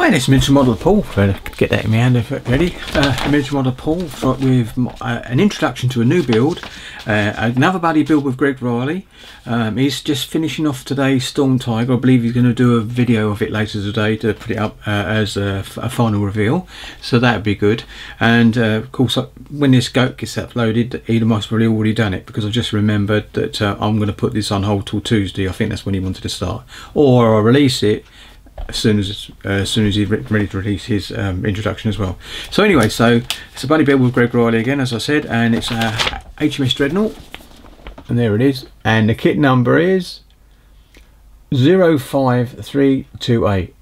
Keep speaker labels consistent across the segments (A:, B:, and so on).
A: Hi, this is Military Modeller Paul. To get that in my hand if ready. Uh, Military Modeller Paul with uh, an introduction to a new build. Uh, another buddy build with Greg Riley. Um, he's just finishing off today Storm Tiger. I believe he's going to do a video of it later today to put it up uh, as a, a, final reveal. So that would be good. And uh, of course, uh, when this goat gets uploaded, he'd probably already done it because I just remembered that I'm going to put this on hold till Tuesday. I think that's when he wanted to start. Or I'll release it as soon as uh, as soon as he's ready to release his um, introduction as well. So anyway, so it's a buddy build with Greg Riley again, as I said, and it's a HMS Dreadnought, and there it is, and the kit number is 05328.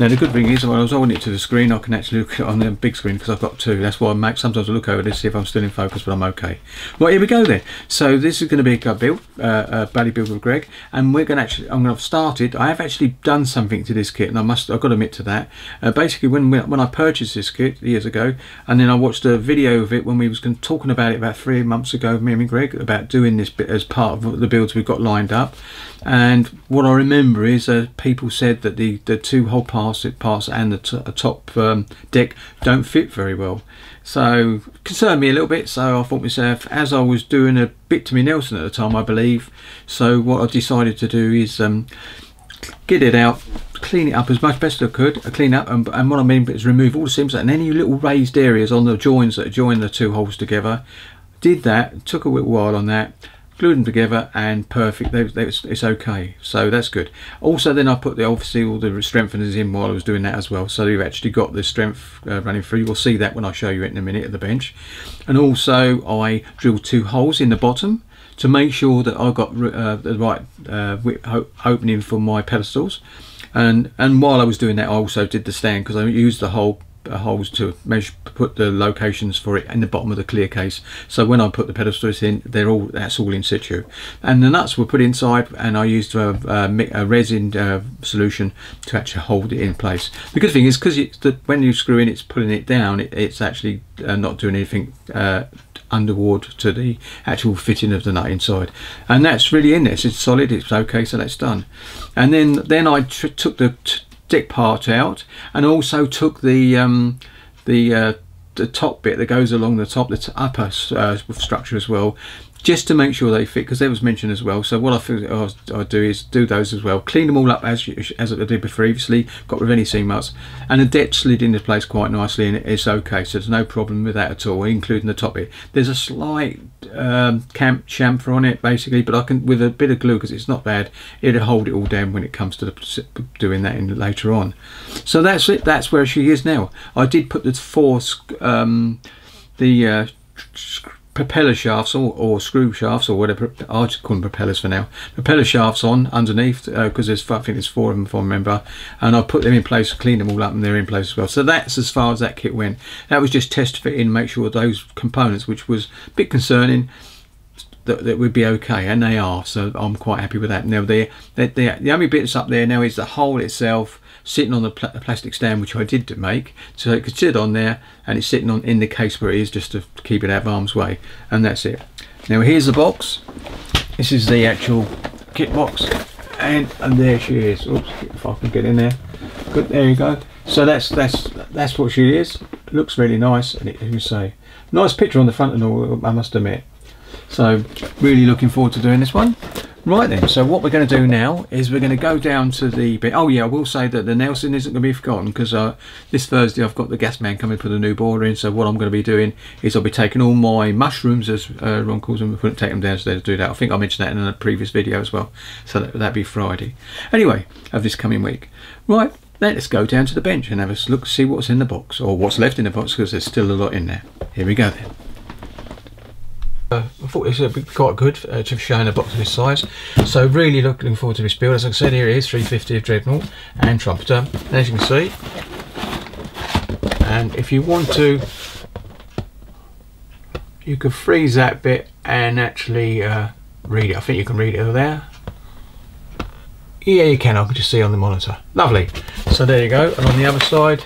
A: Now the good thing is when I was holding it to the screen I can actually look on the big screen because I've got two. That's why I make sometimes I look over this see if I'm still in focus but I'm okay. Right here we go then. So this is going to be a gut build, uh, a belly build with Greg and we're going to actually, I'm going to have started, I have actually done something to this kit and I must, I've got to admit to that. Uh, basically when, when I purchased this kit years ago and then I watched a video of it when we was talking about it about three months ago, me and Greg, about doing this bit as part of the builds we've got lined up and what I remember is uh, people said that the, the two whole parts, parts and the top um, deck don't fit very well. So concerned me a little bit. So I thought myself, as I was doing a bit to me Nelson at the time, I believe. So what I decided to do is um, get it out, clean it up as much best I could, I clean up, and, and, what I mean is remove all the seams and any little raised areas on the joins that join the two holes together. Did that, took a little while on that glued them together and perfect they, they, it's, it's, okay. So that's good. Also then I put the obviously all the strengtheners in while I was doing that as well. So you've actually got the strength uh, running through you'll see that when I show you it in a minute at the bench. And also I drilled two holes in the bottom to make sure that I got uh, the right uh, opening for my pedestals. And and while I was doing that I also did the stand because I used the whole holes to measure put the locations for it in the bottom of the clear case. So when I put the pedestals in they're all that's all in situ. And the nuts were put inside and I used a, a, a resin uh, solution to actually hold it in place. The good thing is because when you screw in it's pulling it down it, it's actually uh, not doing anything uh, underward to the actual fitting of the nut inside. And that's really in there. It's solid it's okay so that's done. And then then I took the stick part out and also took the um, the uh, the top bit that goes along the top, the upper uh, structure as well, just to make sure they fit because that was mentioned as well so what I I'll, do is do those as well. Clean them all up as as I did previously got rid of any seam marks and the deck slid into place quite nicely and it's okay so there's no problem with that at all including the top bit. There's a slight um, camp chamfer on it basically but I can with a bit of glue because it's not bad it'll hold it all down when it comes to the, doing that in later on. So that's it that's where she is now. I did put the four um, the uh, propeller shafts or, or screw shafts or whatever. I just call them propellers for now. Propeller shafts on underneath because uh, there's I think there's four of them if I remember. And I put them in place clean them all up and they're in place as well. So that's as far as that kit went. That was just test fit fitting make sure those components which was a bit concerning that, that would be okay and they are. So I'm quite happy with that. Now the the only bits up there now is the hole itself sitting on the pl plastic stand which I did make. So it could sit on there and it's sitting on in the case where it is just to keep it out of harm's way. And that's it. Now here's the box. This is the actual kit box. And and there she is. Oops if I can get in there. Good there you go. So that's that's that's what she is. Looks really nice and it, you say nice picture on the front and all I must admit. So really looking forward to doing this one Right then, so what we're going to do now is we're going to go down to the. Oh yeah, I will say that the Nelson isn't going to be forgotten because uh, this Thursday I've got the gas man coming for the new boiler in. So what I'm going to be doing is I'll be taking all my mushrooms, as uh, Ron calls them, we'll take them downstairs to do that. I think I mentioned that in a previous video as well. So that, that'd be Friday. Anyway, of this coming week. Right, let's go down to the bench and have a look, see what's in the box or what's left in the box because there's still a lot in there. Here we go then. Uh, I thought this would be quite good uh, to show in a box of this size. So really looking forward to this build. As I said, here it is 350 of Dreadnought and Trumpeter. As you can see, and if you want to, you can freeze that bit and actually uh, read it. I think you can read it over there. Yeah, you can. I can just see on the monitor. Lovely. So there you go. And on the other side,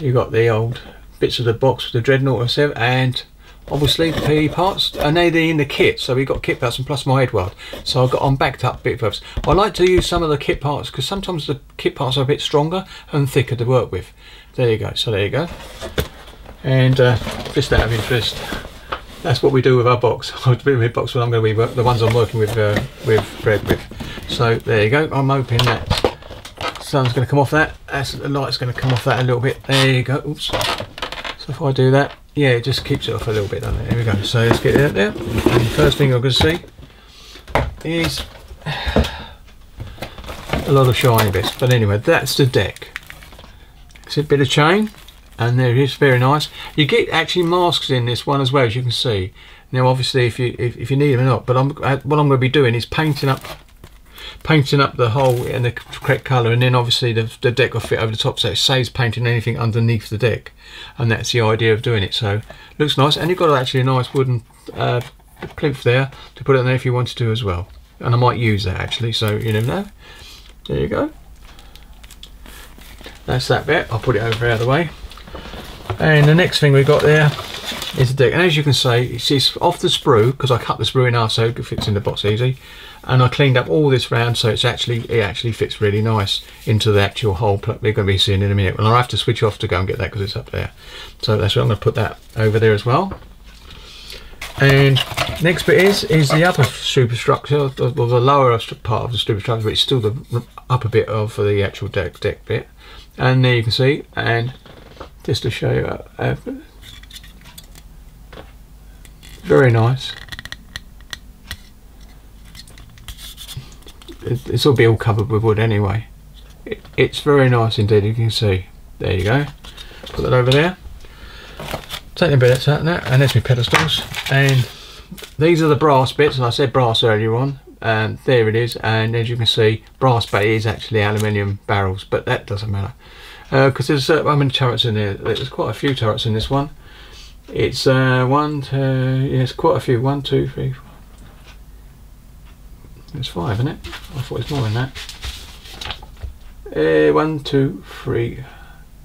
A: you got the old bits of the box with the Dreadnought and obviously the PE parts and they're in the kit so we've got kit parts and plus my Eduard so I've got on backed up bit first I like to use some of the kit parts because sometimes the kit parts are a bit stronger and thicker to work with. There you go so there you go. And uh, just out of interest that's what we do with our box. With box when I'm going to be the ones I'm working with uh, with bread with. So there you go I'm hoping that sun's going to come off that that's the light's going to come off that a little bit. There you go oops so if I do that yeah, it just keeps it off a little bit, doesn't it? Here we go. So let's get it out there. And the first thing I'm going to see is a lot of shiny bits. But anyway, that's the deck. It's a bit of chain, and there it is, very nice. You get actually masks in this one as well, as you can see. Now, obviously, if you if, if you need them or not, but I'm, uh, what I'm going to be doing is painting up painting up the hole in the correct colour and then obviously the, the deck will fit over the top so it saves painting anything underneath the deck and that's the idea of doing it so looks nice and you've got actually a nice wooden uh, plinth there to put it in there if you wanted to as well and I might use that actually so you never know. There you go. That's that bit I'll put it over out of the way. And the next thing we've got there is the deck and as you can see it's off the sprue because I cut the sprue in half so it fits in the box easy and I cleaned up all this round so it's actually it actually fits really nice into the actual hole we're going to be seeing in a minute. And I'll have to switch off to go and get that because it's up there. So that's what I'm going to put that over there as well. And next bit is is the upper superstructure well the lower part of the superstructure but it's still the upper bit of the actual deck deck bit. And there you can see and just to show you uh very nice it's all be all covered with wood anyway. It, it's very nice indeed you can see. There you go. Put that over there. Take the bits out now and there's my pedestals. And these are the brass bits. And I said brass earlier on and there it is. And as you can see brass but it is actually aluminium barrels but that doesn't matter. Because uh, there's uh, how many turrets in there? There's quite a few turrets in this one. It's uh, one two yes quite a few. One two three four it's five, isn't it? I thought it's more than that. Uh, one, two, three,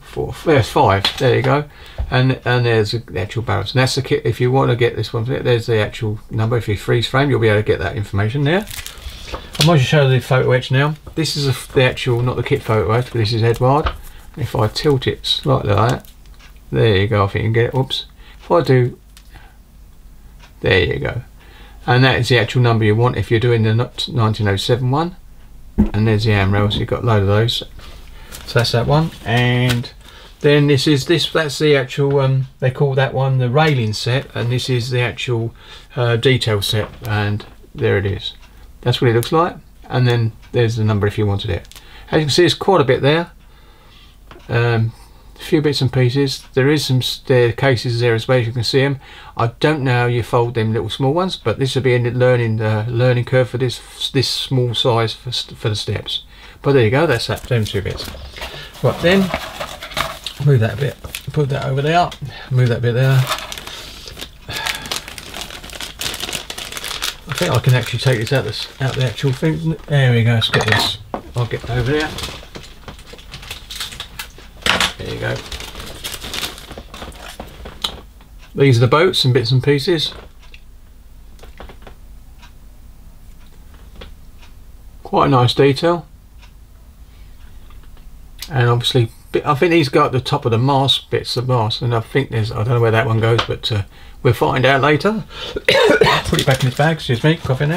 A: four. There's five. There you go. And and there's the actual barrels. And that's the kit. If you want to get this one, there's the actual number. If you freeze frame, you'll be able to get that information there. I might just show the photo etch now. This is a, the actual, not the kit photo etch, but this is Eduard. If I tilt it slightly like that, there you go. I think you can get it. Whoops. If I do, there you go and that is the actual number you want if you're doing the 1907 one. And there's the AmRail so you've got a load of those. So that's that one. And then this is this that's the actual um, they call that one the railing set. And this is the actual uh, detail set. And there it is. That's what it looks like. And then there's the number if you wanted it. As you can see it's quite a bit there. Um, a few bits and pieces. There is some staircases there as well, as you can see them. I don't know how you fold them little small ones, but this will be a learning uh, learning curve for this this small size for, for the steps. But there you go, that's that, them two bits. Right then, move that a bit, put that over there, move that bit there. I think I can actually take this out, this, out the actual thing. There we go, let's get this. I'll get over there. There you go. These are the boats and bits and pieces. Quite a nice detail. And obviously, I think these go at the top of the mast, bits of mast, and I think there's, I don't know where that one goes, but uh, we'll find out later. Put it back in its bag, excuse me, cough in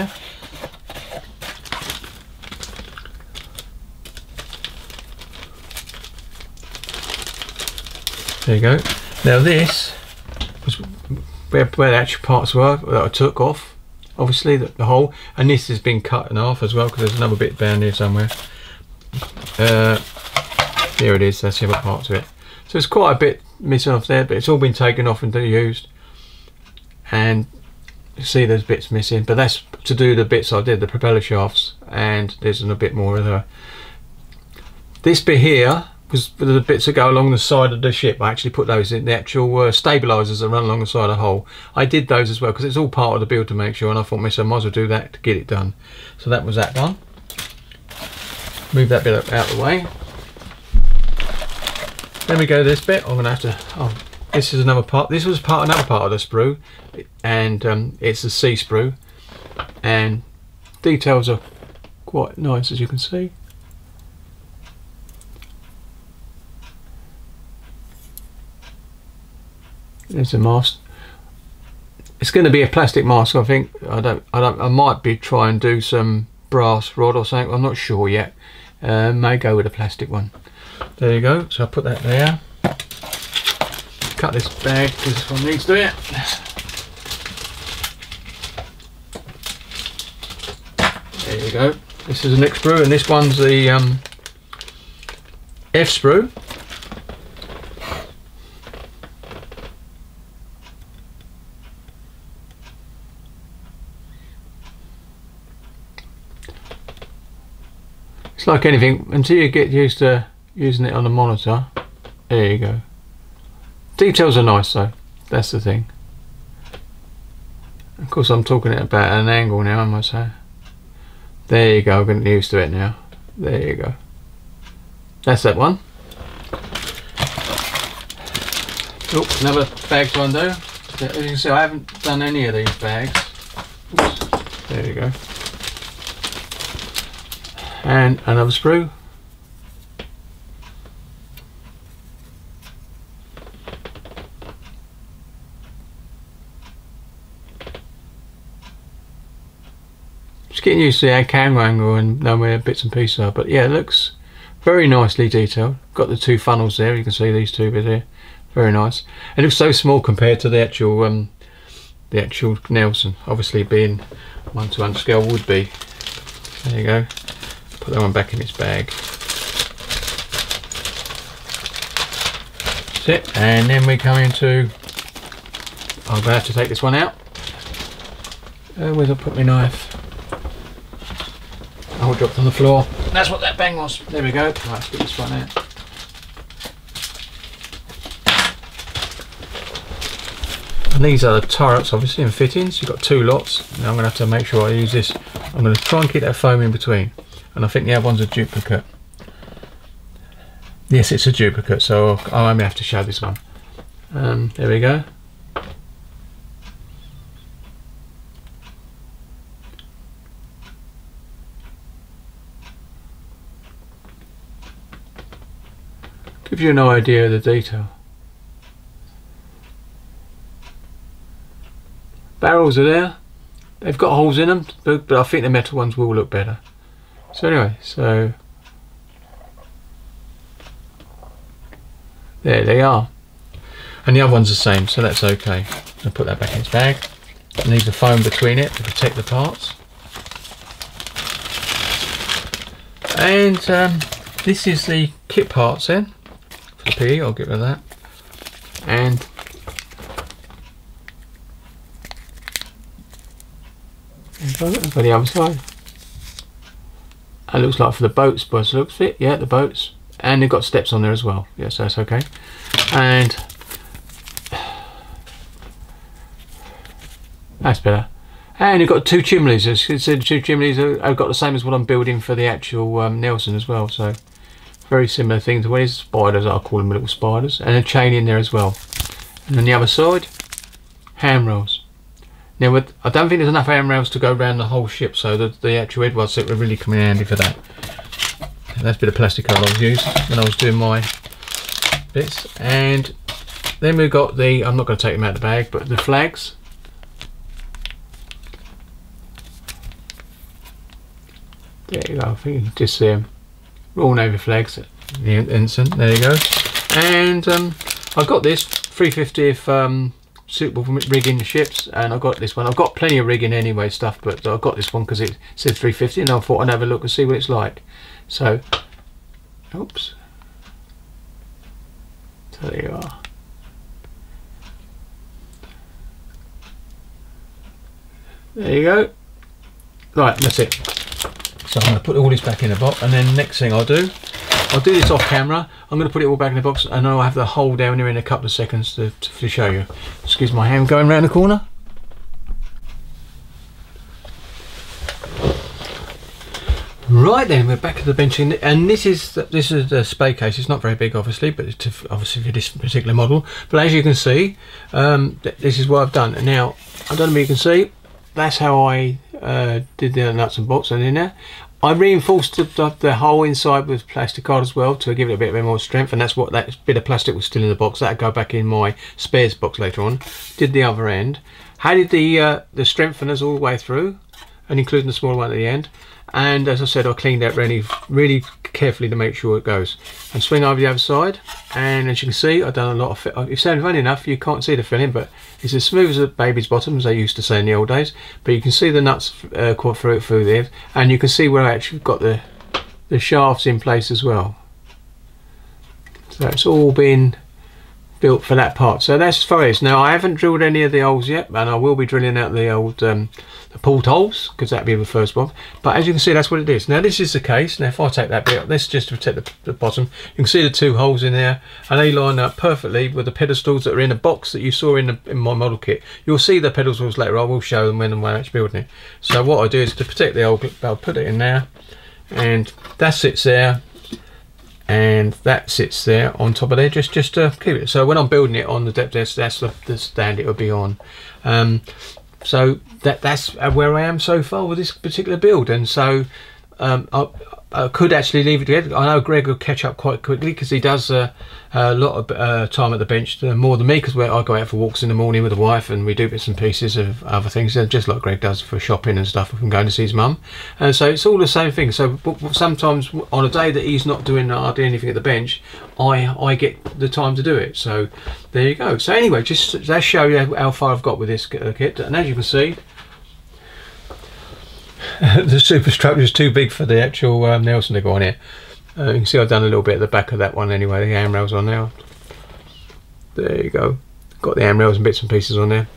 A: There you go. Now this was where, where the actual parts were that I took off. Obviously the, the hole, and this has been cut in half as well because there's another bit down here somewhere. Uh, there it is. That's the other part of it. So it's quite a bit missing off there, but it's all been taken off and used. And see there's bits missing, but that's to do the bits I did, the propeller shafts, and there's a bit more of the. This bit here because the bits that go along the side of the ship, I actually put those in the actual uh, stabilisers that run along the side of the hull. I did those as well because it's all part of the build to make sure, and I thought myself, I might as well do that to get it done. So that was that done. Move that bit out of the way. Then we go to this bit. I'm going to have to. I'll this is another part. This was part another part of the sprue, and um, it's a C sprue, and details are quite nice as you can see. There's a mask. It's going to be a plastic mask, I think. I don't. I don't. I might be try and do some brass rod or something. I'm not sure yet. Uh, may go with a plastic one. There you go. So I put that there. Cut this bag because this one needs doing it. There you go. This is an X sprue, and this one's the um, F sprue. It's like anything, until you get used to using it on the monitor, there you go. Details are nice though, that's the thing. Of course I'm talking about an angle now, I must say. There you go, I'm getting used to it now. There you go. That's that one. Oh, another bag to undo. As you can see, I haven't done any of these bags. Oops. There you go and another screw. Just getting used to the camera angle and knowing where bits and pieces are but yeah it looks very nicely detailed. Got the two funnels there you can see these two bits here. Very nice. It looks so small compared to the actual um, the actual Nelson. Obviously being one to one scale would be. There you go Put that one back in its bag. That's it. And then we come into... I'm going to have to take this one out. Uh, where's I put my knife? I oh, dropped on the floor. That's what that bang was. There we go. Right, let's get this one out. And these are the turrets obviously and fittings. You've got two lots. Now I'm going to have to make sure I use this. I'm going to try and keep that foam in between and I think the other one's a duplicate. Yes, it's a duplicate, so I only have to show this one. Um, there we go. Gives you an idea of the detail. Barrels are there. They've got holes in them, but I think the metal ones will look better. So anyway, so there they are. And the other one's the same, so that's okay. I'll put that back in its bag. It needs a foam between it to protect the parts. And um, this is the kit parts then for the PE, I'll get rid of that. And for the other side. It looks like for the boats, but it looks fit. Yeah, the boats. And they've got steps on there as well. Yes, that's okay. And that's better. And you've got two chimneys. As see, the two chimneys I've got the same as what I'm building for the actual um, Nelson as well. So very similar things. Where's spiders? I'll call them little spiders. And a chain in there as well. And on the other side, handrails. Now, with, I don't think there's enough handrails to go around the whole ship, so the, the actual Eduard set would really come in handy for that. That's a bit of plastic I was using when I was doing my bits. And then we've got the, I'm not going to take them out of the bag, but the flags. There you go, I think you can just see them. Royal Navy flags, the ensign, there you go. And um, I've got this 350th um, suitable for rigging ships and I got this one. I've got plenty of rigging anyway stuff but I got this one because it said 350 and I thought I'd have a look and see what it's like. So, oops. So there you are. There you go. Right, that's it. So I'm going to put all this back in the box and then next thing I'll do I'll do this off camera. I'm going to put it all back in the box and I'll have the hole down here in a couple of seconds to, to, to show you. Excuse my hand going around the corner. Right then, we're back at the bench, and this is the, this is the spay case. It's not very big, obviously, but it's obviously for this particular model. But as you can see, um, th this is what I've done. Now, I don't know if you can see, that's how I uh, did the nuts and bolts and in there. I reinforced the, the, the, hole inside with plastic card as well to give it a bit, more strength, and that's what that bit of plastic was still in the box. That'll go back in my spares box later on. Did the other end. How did the uh, the strengtheners all the way through, and including the small one at the end. And as I said I cleaned that really really carefully to make sure it goes. And swing over the other side and as you can see I've done a lot of it's funny enough you can't see the filling but it's as smooth as a baby's bottom as they used to say in the old days. But you can see the nuts uh, through, it through there and you can see where I actually got the the shafts in place as well. So it's all been built for that part. So that's as far as now I haven't drilled any of the holes yet and I will be drilling out the old um, the portholes because that'd be the first one. But as you can see that's what it is. Now this is the case. Now if I take that bit this just to protect the, the, bottom. You can see the two holes in there and they line up perfectly with the pedestals that are in a box that you saw in, the, in my model kit. You'll see the pedestals later. I will show them when I'm actually building it. So what I do is to protect the old I'll put it in there and that sits there and that sits there on top of there just just to keep it. So when I'm building it on the depth test that's the, the stand it will be on. Um, so that that's where I am so far with this particular build. And so um, I, could actually leave it together. I know Greg will catch up quite quickly because he does uh, a lot of uh, time at the bench, uh, more than me because I go out for walks in the morning with the wife and we do bits and pieces of other things, uh, just like Greg does for shopping and stuff and going to see his mum. And so it's all the same thing. So sometimes on a day that he's not doing hardly anything at the bench, I I get the time to do it. So there you go. So anyway, just that show you how far I've got with this uh, kit. And as you can see, the superstructure is too big for the actual um, Nelson to go on it. Uh, you can see I've done a little bit at the back of that one anyway, the handrails on now. There you go. Got the handrails and bits and pieces on there.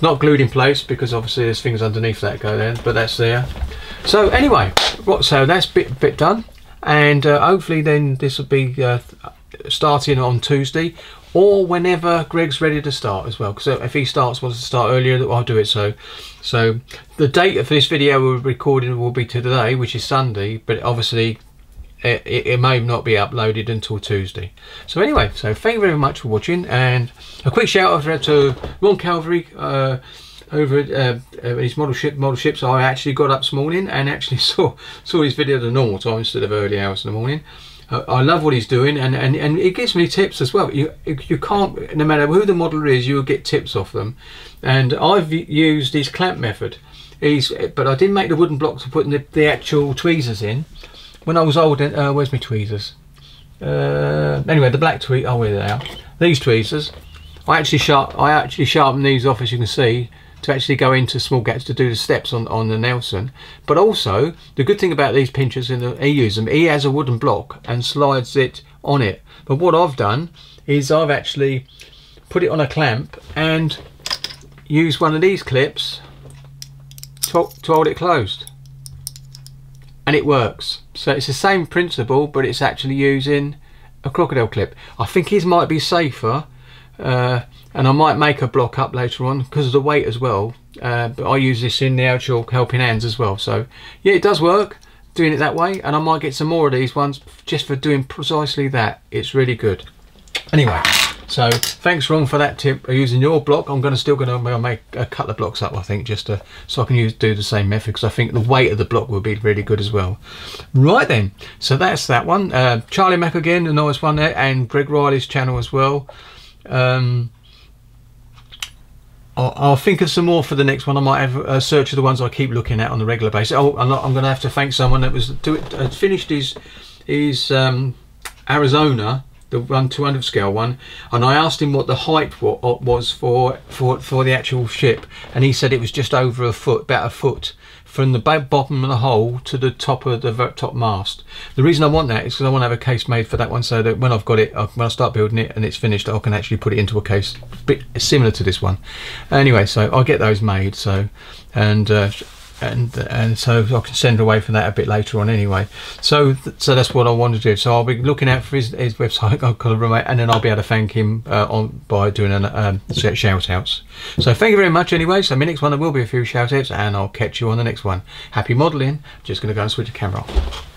A: Not glued in place because obviously there's things underneath that go there, but that's there. So anyway, what so that's bit bit done, and uh, hopefully then this will be uh, starting on Tuesday or whenever Greg's ready to start as well. Because if he starts wants to start earlier, I'll do it. So, so the date for this video we're recording will be today, which is Sunday. But obviously, it, it, may not be uploaded until Tuesday. So anyway, so thank you very much for watching, and a quick shout out to Ron Calvary. Uh, over at uh, uh, his model ship model ships I actually got up this morning and actually saw saw his video at the normal time instead of early hours in the morning I love what he's doing, and, and, and it gives me tips as well. You you can't, no matter who the modeler is, you'll get tips off them. And I've used his clamp method. He's, but I didn't make the wooden blocks to put the, the actual tweezers in. When I was old, uh, where's my tweezers? Uh, anyway, the black tweezers, oh, where they are. These tweezers. I actually sharp, I actually sharpen these off, as you can see, to actually go into small gaps to do the steps on, on the Nelson. But also, the good thing about these pinchers, in the, he uses them, he has a wooden block and slides it on it. But what I've done is I've actually put it on a clamp and use one of these clips to, to hold it closed. And it works. So it's the same principle, but it's actually using a crocodile clip. I think his might be safer uh, and I might make a block up later on because of the weight as well. Uh, but I use this in the actual helping hands as well. So yeah it does work doing it that way. And I might get some more of these ones just for doing precisely that. It's really good. Anyway so thanks Ron for that tip using your block. I'm gonna still gonna make a couple of blocks up I think just to, so I can use do the same method because I think the weight of the block will be really good as well. Right then so that's that one. Uh, Charlie Mac again the nice one there and Greg Riley's channel as well. Um, I'll, I'll, think of some more for the next one. I might have a search of the ones I keep looking at on the regular basis. Oh, I'm, I'm going to have to thank someone that was do it, uh, finished his his um, Arizona, the one 200 scale one, and I asked him what the height was for for for the actual ship, and he said it was just over a foot, about a foot from the back bottom of the hole to the top of the top mast. The reason I want that is because I want to have a case made for that one so that when I've got it, when I start building it and it's finished, I can actually put it into a case a bit similar to this one. Anyway, so I'll get those made. So, and uh, and and so I can send away from that a bit later on anyway. So so that's what I want to do. So I'll be looking out for his, his website, and then I'll be able to thank him uh, on by doing an um, shout outs. So thank you very much anyway. So my next one there will be a few shout outs, and I'll catch you on the next one. Happy modelling. Just going to go and switch the camera off.